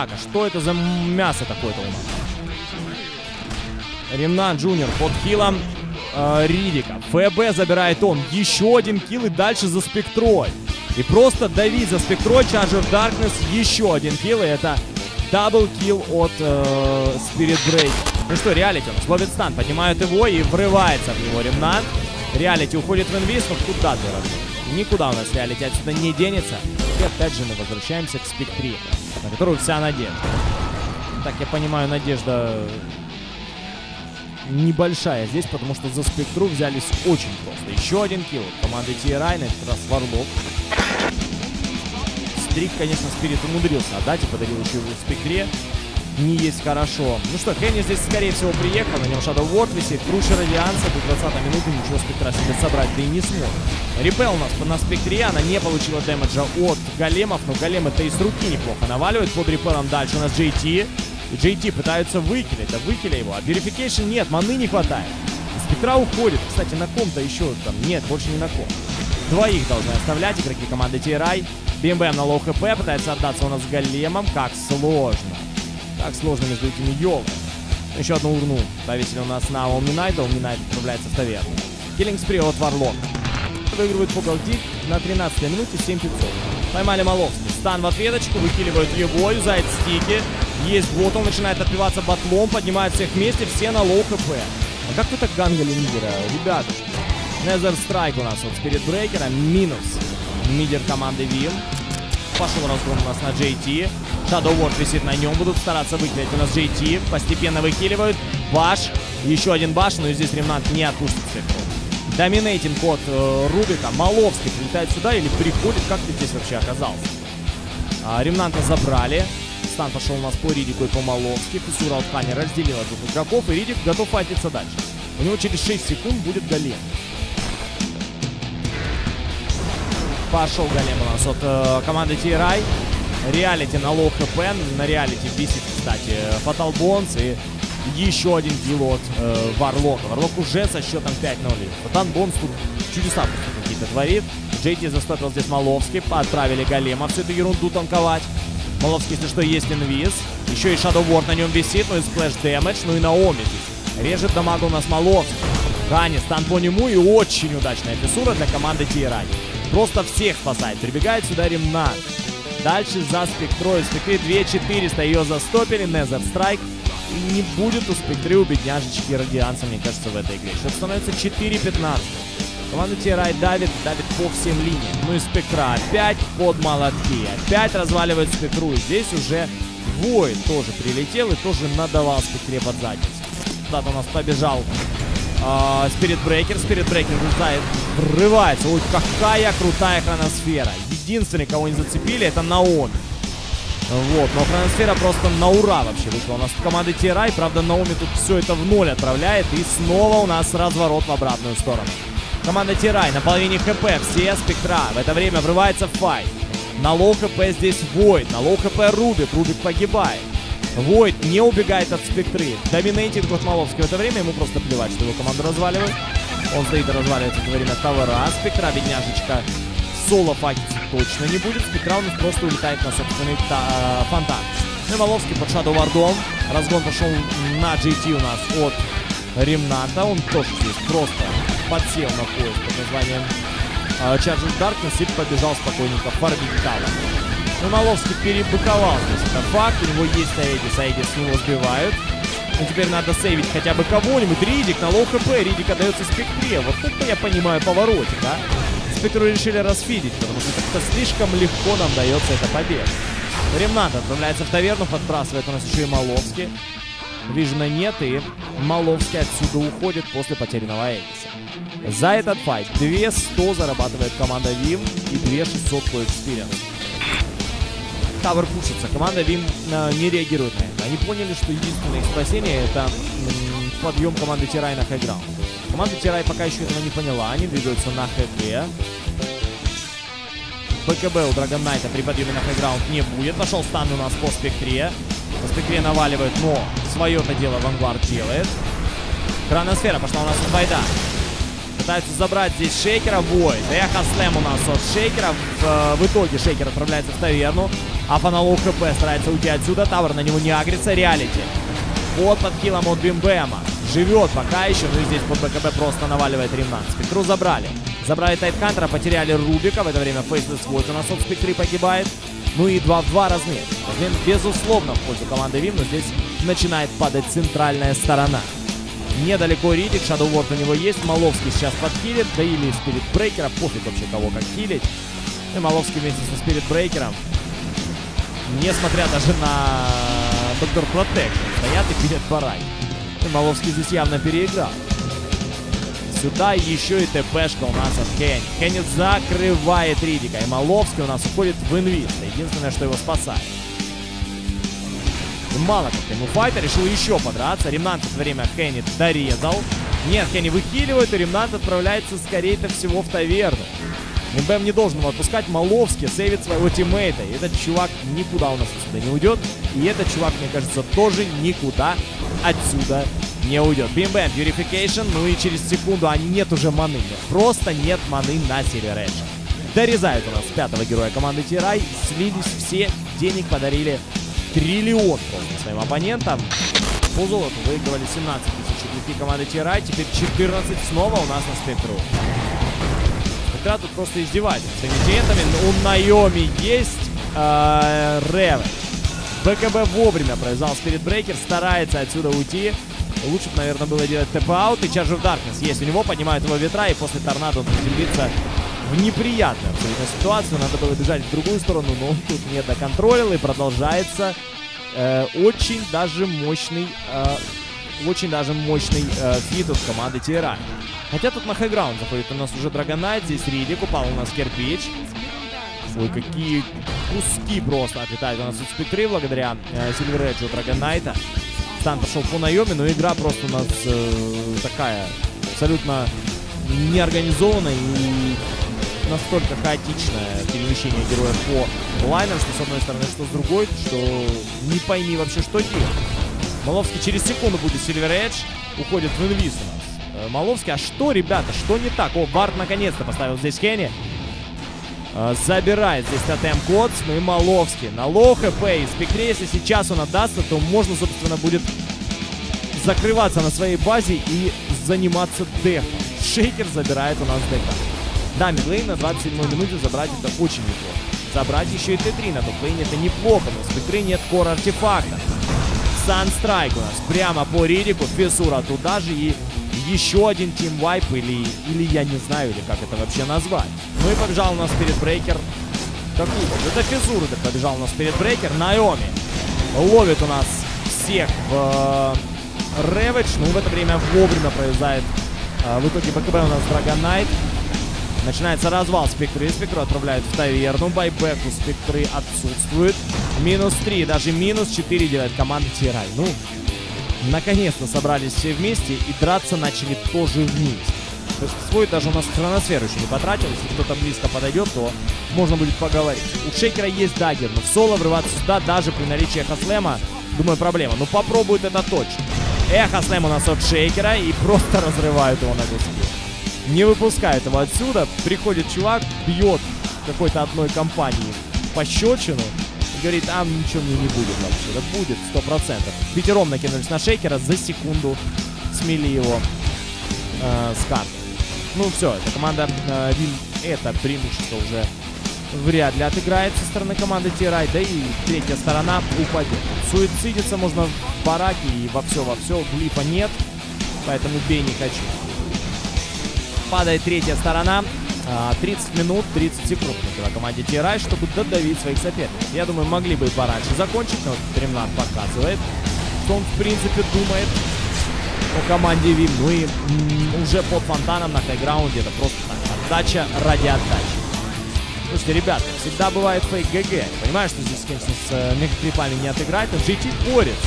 Так, а что это за мясо такое-то у нас? Ремнант Джуниор под heal ом э, Ридика. FB забирает он. Еще один kill и дальше за спектрой. И просто давить за спектрой. Charge of Darkness. Еще один kill. И это double kill от э, Spirit Breaker. Ну что, Реалити он ловит stun. Поднимают его и врывается в него Ремнант. Реалити уходит в инвиз. Но куда ты? Никуда у нас Реалити отсюда не денется. И опять же мы возвращаемся к спектре, на которую вся надежда. Так, я понимаю, надежда небольшая здесь, потому что за спектру взялись очень просто. Еще один килл команды TRI, на этот раз Варлок. Стрик, конечно, Спирит умудрился отдать и подарил еще его в спектре. Не есть хорошо. Ну что, Хенни здесь, скорее всего, приехал. На нем Shadow Ward висит. Круче Радианса. До 20 минуты ничего спектра себе собрать да и не сможет. Repel у нас на спектре. Она не получила damage а от големов. Но големы-то из руки неплохо наваливают под repel ом. Дальше у нас JT. И JT пытаются вы kill ить. Да вы kill и его. А Purification нет, маны не хватает. Спектра уходит. Кстати, на ком-то еще там нет, больше не на ком. Двоих должны оставлять игроки команды TRI. БМБМ на low HP. Пытается отдаться у нас големом. Как сложно. Как сложно между этими елками. Еще одну урну повесили у нас на Омнинайта. Омнинайт отправляется в таверну. Киллинг спри от Варлок. Выигрывает Фокал Дик на 13 минуте 7500. Поймали Маловский. Стан в ответочку. Выкиливают его. Юзает стики. Есть бот, он начинает отбиваться батлом, поднимает всех вместе, все на лоу хп. А как вы так гангали лидера? Ребятушки. Незер Страйк у нас от Спирит Брейкера, минус мидер команды Вим. Пошел разгон у нас на JT. Shadow Ward висит на нем, будут стараться выкилить у нас JT. Постепенно выкиливают. Bash, еще один bash, но здесь Ремнант не отпустит всех. Dominating от э, Рубика. Маловский прилетает сюда или приходит. Как ты здесь вообще оказался? А, Ремнанта забрали. Stun пошел у нас по Ридику и по Маловски. Фиссура от Хани разделила двух игроков, и Ридик готов fight иться дальше. У него через 6 секунд будет голем. Пошел голем у нас от э, команды TRI. Реалити на low HP. На реалити бесит, кстати, Fatal Bonds и еще один kill от э, Варлока. Варлок уже со счетом 5-0. Fatal Bonds тут чудеса какие-то творит. Джейти застопил здесь Маловский. Отправили голема всю эту ерунду танковать. Маловский, если что, есть инвиз. Еще и Shadow Ward на нем висит, ну и splash damage, ну и Наоми здесь. Режет дамагу у нас Маловский. Хани, stun по нему и очень удачная фиссура для команды TRI. Просто всех спасает. Прибегает сюда Ремнант. Дальше за спектрой. Спектре 2400 ее застопили. Незер Страйк. И не будет у спектры у бедняжечки радианца, мне кажется, в этой игре. Счет становится 4-15. Команда TRI давит, давит по всем линиям. Ну и Спектра опять под молотки. Опять разваливает Спектру. И здесь уже Вой тоже прилетел и тоже надавал Спектре под задницу. Куда-то у нас побежал Спирит Брейкер. Спирит Брейкер врывается. Ой, какая крутая хроносфера. Единственный, кого не зацепили, это Наоми. Вот, но хроносфера просто на ура вообще вышла у нас команды TRI. Правда, Наоми тут все это в ноль отправляет. И снова у нас разворот в обратную сторону. Команда TRI на половине HP, все спектра. В это время врывается fight. На low HP здесь Войд, на low HP Рубик, Рубик погибает. Войд не убегает от спектры. Dominating от Маловский в это время, ему просто плевать, что его команду разваливают. Он стоит и разваливается в это время Тавара. Спектра, бедняжечка, соло факетить точно не будет. Спектра у нас просто улетает на собственный та- фонтан. Ну и Маловский под Шадоу Вардом. Разгон пошел на GT у нас от Ремната. Он тоже здесь просто подсел на поезд под названием uh, Charger Darkness и побежал спокойненько фармить Тала. Ну, Маловский перебыковал здесь, это факт. У него есть Аэдис, Аэдис с сбивают. Но теперь надо save ить хотя бы кого-нибудь. Ридик на low HP, Ридик отдается Спектре. Вот тут я понимаю поворотик, да? Спектру решили рас feed ить, потому что как-то слишком легко нам дается эта победа. Ремнант отправляется в таверну, подбрасывает у нас еще и Маловский. Vision а нет, и Маловский отсюда уходит после потерянного Эдиса. За этот fight 200 зарабатывает команда Вим и 2600 по experience. Tower push ится. Команда Вим э, не реагирует на это. Они поняли, что единственное их спасение это м, подъем команды TRI на high ground. Команда TRI пока еще этого не поняла. Они двигаются на ХГ. BKB у Dragon Knight а при подъеме на high ground не будет. Пошел stun у нас по спектре. По спектре наваливает, но свое-то дело Вангард делает. Хроносфера пошла у нас от Войда. Пытаются забрать здесь Шейкера. Войд. Echo Slam у нас от Шейкера. В, э, в итоге Шейкер отправляется в таверну. А Фаналоу ХП старается уйти отсюда. Тавр на него не агрится. Реалити. Вот под хилом от Бимбэма. Живет пока еще. Ну и здесь под БКБ просто наваливает Ремнант. Спектру забрали. Забрали Тайтхантера, потеряли Рубика. В это время Фейслес Войд у нас от Спектры погибает. Ну и 2 в 2 размер. Безусловно, в пользу команды Вим, но здесь начинает падать центральная сторона. Недалеко Ридик, Ward у него есть. Маловский сейчас подхилит, да или Спирит Брейкера. Пофиг вообще кого как хилить. И Маловский вместе со Спирит Брейкером. Несмотря даже на Доктор Протекшн, стоят и пилят барай. И Маловский здесь явно переиграл. Сюда еще и ТПшка у нас от Кенни. Кенни закрывает Ридика. И Маловский у нас уходит в инвиз. Единственное, что его спасает. Мало как ему файтер решил еще подраться. Ремнант в это время Кенни дорезал. Нет, Кенни выхиливает, и Ремнант отправляется, скорее-то всего, в таверну. МБМ не должен его отпускать. Маловский сейвит своего тиммейта. И этот чувак никуда у нас отсюда не уйдет. И этот чувак, мне кажется, тоже никуда отсюда не уйдет. Бим-бэм, Purification. Ну и через секунду, а нет уже маны. Просто нет маны на Edge. Дорезают у нас пятого героя команды Тирай. Слились все. Денег подарили триллион просто своим оппонентам. По золоту выигрывали 17 тысяч игроки команды Тирай. Теперь 14 снова у нас на спектру. Спектра тут просто издевается с эмитентами. У Найоми есть э, Ревен. БКБ вовремя произвел Спирит Брейкер. Старается отсюда уйти. Лучше бы, наверное, было делать ТП-аут. И Charge of Darkness есть у него. Поднимают его ветра. И после торнадо он приземлится в неприятную ситуацию. Надо было бежать в другую сторону, но он тут не доконтролил и продолжается э, очень даже мощный, э, очень даже мощный э, фит от команды Тира. Хотя тут на хайграунд заходит у нас уже Драгонайт, здесь Ридик, упал у нас кирпич. Ой, какие куски просто отлетают у нас от спектры благодаря э, Сильвереджу Драгонайта. Стан пошел по наеме, но игра просто у нас э, такая абсолютно неорганизованная и настолько хаотичное перемещение героев по лайнам, что с одной стороны, что с другой, что не пойми вообще, что делать. Маловский через секунду будет Silver Edge, уходит в инвиз у нас. Э, Маловский, а что, ребята, что не так? О, Барт наконец-то поставил здесь Хенни. Э, забирает здесь тотем Котс, ну и Маловский. На low HP и спектре, если сейчас он отдастся, то можно, собственно, будет закрываться на своей базе и заниматься дефом. Шейкер забирает у нас ДК. Да, midlane на 27 минуте забрать это очень неплохо. Забрать еще и Т3 на топ-лейне это неплохо, но с Т3 нет core артефакта. Санстрайк у нас прямо по Ридику, Фессура туда же и еще один тим вайп или, или я не знаю, или как это вообще назвать. Ну и побежал у нас перед брейкер. Какую? Это Физура так побежал у нас перед брейкер. Наоми ловит у нас всех в Рэвидж. Ну в это время вовремя произойдет. в итоге БКБ у нас Драгонайт. Начинается развал спектры. Спектру отправляют в таверну. Байбек у спектры отсутствует. Минус 3, даже минус 4 делает команда TRI. Ну, наконец-то собрались все вместе и драться начали тоже вместе. То есть свой даже у нас хроносферу еще не потратил. Если кто-то близко подойдет, то можно будет поговорить. У Шейкера есть дагер, но в соло врываться сюда даже при наличии Эхослэма, думаю, проблема. Ну попробует это точно. Echo Slam у нас от Шейкера и просто разрывают его на куски не выпускает его отсюда. Приходит чувак, бьет какой-то одной компании пощечину и говорит, а ничего мне не будет вообще. Да будет, сто процентов. Пятером накинулись на шейкера, за секунду смели его э, с карты. Ну все, эта команда э, это преимущество уже вряд ли отыграет со стороны команды Тирай, да и третья сторона упадет. Суицидиться можно в бараке и во все, во все, глифа нет, поэтому бей не хочу падает третья сторона. 30 а, минут, 30 секунд на команде Тирай, чтобы додавить своих соперников. Я думаю, могли бы и пораньше закончить, но Дремнат показывает, что он, в принципе, думает о команде Вим. Ну и уже под фонтаном на хайграунде это просто так, отдача ради отдачи. Слушайте, ребята, всегда бывает фейк ГГ. Понимаю, что здесь, конечно, с э, не отыграть, но GT борется.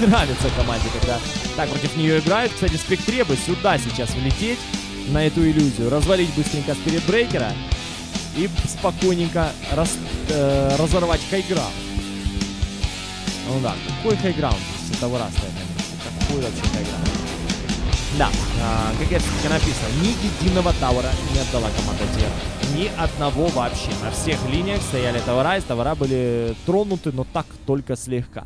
Нравится команде, когда так против нее играют. Кстати, Спектре бы сюда сейчас влететь на эту иллюзию. Развалить быстренько спирит брейкера и спокойненько раз, э, разорвать хайграунд. Ну да, какой хайграунд с этого раста? Какой вообще хайграунд? Да, а, как это написано, ни единого таура не отдала команда TR. Ни одного вообще. На всех линиях стояли товара, и товара были тронуты, но так только слегка.